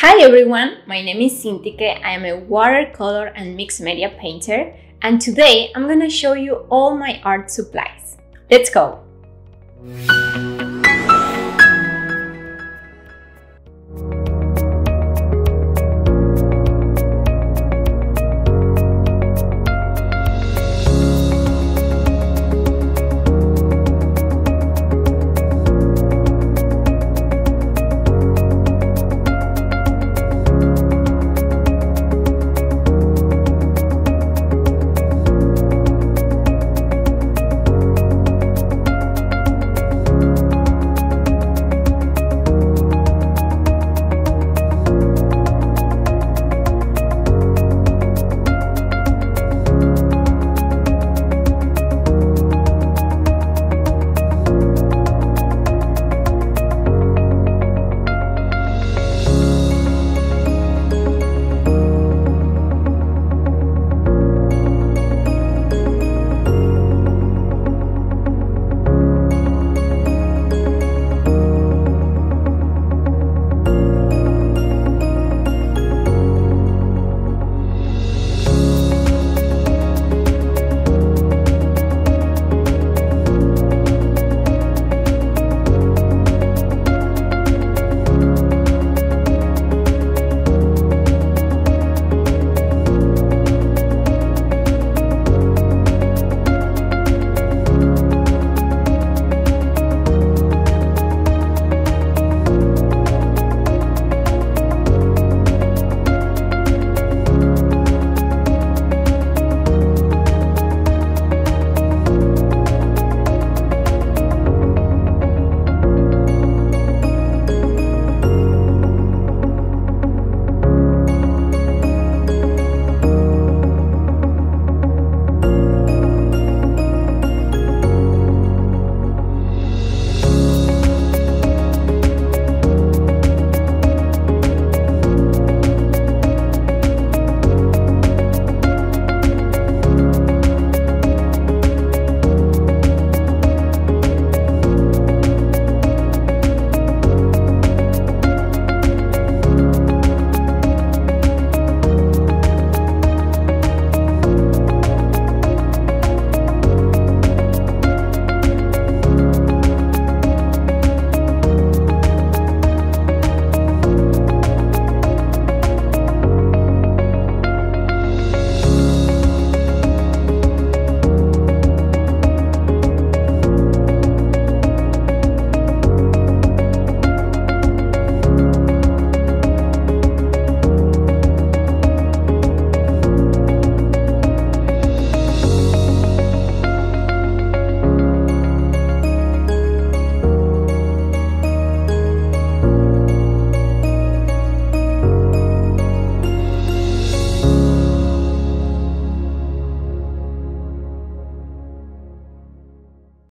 Hi everyone, my name is Sintique. I am a watercolor and mixed media painter, and today I'm gonna show you all my art supplies. Let's go!